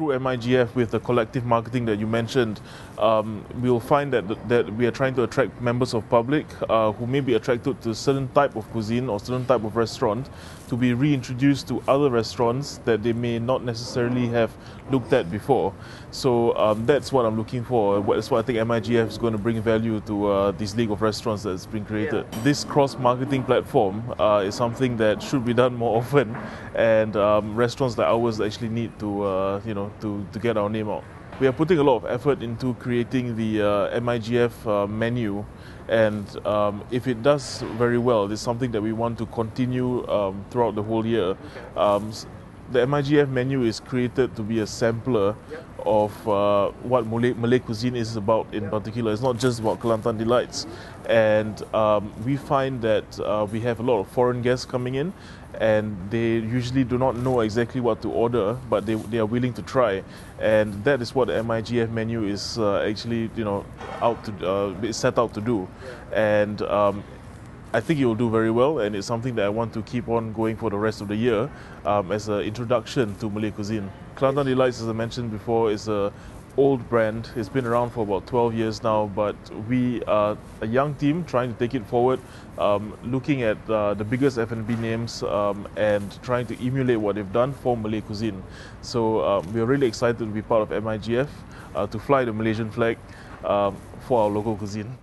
through MIGF with the collective marketing that you mentioned, um, we'll find that that we are trying to attract members of public uh, who may be attracted to certain type of cuisine or certain type of restaurant to be reintroduced to other restaurants that they may not necessarily have looked at before. So um, that's what I'm looking for. That's what I think MIGF is going to bring value to uh, this league of restaurants that's been created. Yeah. This cross-marketing platform uh, is something that should be done more often, and um, restaurants like ours actually need to, uh, you know, to, to get our name out. We are putting a lot of effort into creating the uh, MIGF uh, menu, and um, if it does very well, it's something that we want to continue um, throughout the whole year. Um, the MIGF menu is created to be a sampler of uh, what Malay, Malay, cuisine is about in particular. It's not just about Kelantan delights. And um, we find that uh, we have a lot of foreign guests coming in and they usually do not know exactly what to order, but they, they are willing to try. And that is what the MIGF menu is uh, actually, you know, out to, uh, set out to do. And um, I think it will do very well, and it's something that I want to keep on going for the rest of the year um, as an introduction to Malay cuisine. Kelantan Delights, as I mentioned before, is a old brand. It's been around for about 12 years now, but we are a young team trying to take it forward, um, looking at uh, the biggest F&B names um, and trying to emulate what they've done for Malay cuisine. So um, we are really excited to be part of MIGF, uh, to fly the Malaysian flag um, for our local cuisine.